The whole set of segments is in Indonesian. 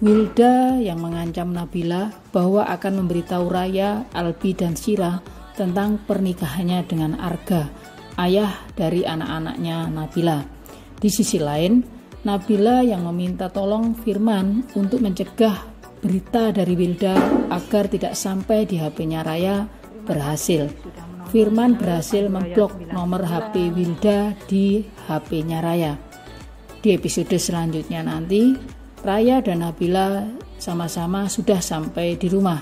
Wilda yang mengancam Nabila bahwa akan memberitahu Raya, Albi, dan Sira tentang pernikahannya dengan Arga, ayah dari anak-anaknya Nabila. Di sisi lain, Nabila yang meminta tolong Firman untuk mencegah berita dari Wilda agar tidak sampai di HP-nya Raya berhasil. Firman berhasil memblok nomor HP Wilda di HP-nya Raya. Di episode selanjutnya nanti, Raya dan Nabila sama-sama sudah sampai di rumah.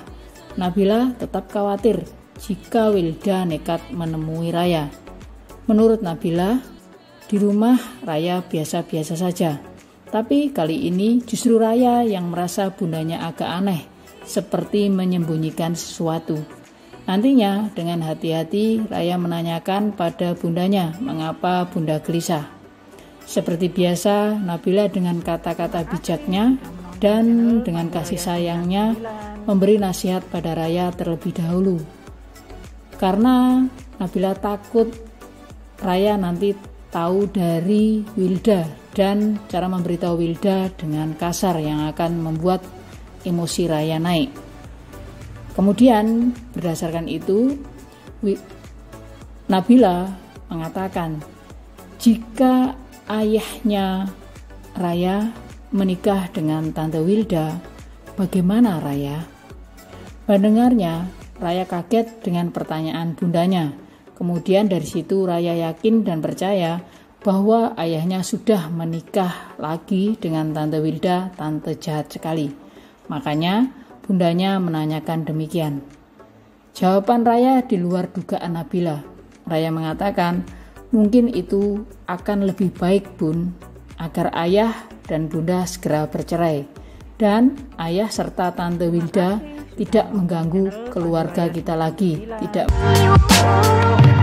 Nabila tetap khawatir jika Wilda nekat menemui Raya. Menurut Nabila, di rumah Raya biasa-biasa saja. Tapi kali ini justru Raya yang merasa bundanya agak aneh, seperti menyembunyikan sesuatu. Nantinya dengan hati-hati Raya menanyakan pada bundanya mengapa bunda gelisah. Seperti biasa, Nabila dengan kata-kata bijaknya dan dengan kasih sayangnya memberi nasihat pada Raya terlebih dahulu. Karena Nabila takut Raya nanti tahu dari Wilda dan cara memberitahu Wilda dengan kasar yang akan membuat emosi Raya naik. Kemudian berdasarkan itu Nabila mengatakan jika ayahnya Raya menikah dengan Tante Wilda, bagaimana Raya? Mendengarnya, Raya kaget dengan pertanyaan bundanya. Kemudian dari situ Raya yakin dan percaya bahwa ayahnya sudah menikah lagi dengan Tante Wilda, tante jahat sekali. Makanya bundanya menanyakan demikian. Jawaban Raya di luar dugaan Nabila. Raya mengatakan, Mungkin itu akan lebih baik, Bun, agar ayah dan bunda segera bercerai dan ayah serta tante Wilda tidak mengganggu keluarga kita lagi. Tidak.